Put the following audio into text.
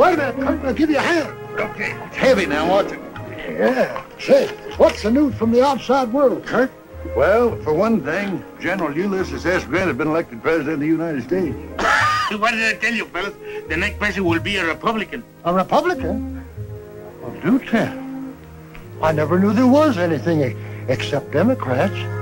Wait a minute, Kirk, I'll give you a hand. Okay. It's heavy now, watch it? Yeah. Say, what's the news from the outside world, Kurt? Well, for one thing, General Ulysses S. Grant has been elected president of the United States. what did I tell you, fellas? The next president will be a Republican. A Republican? Well, do tell. I never knew there was anything except Democrats.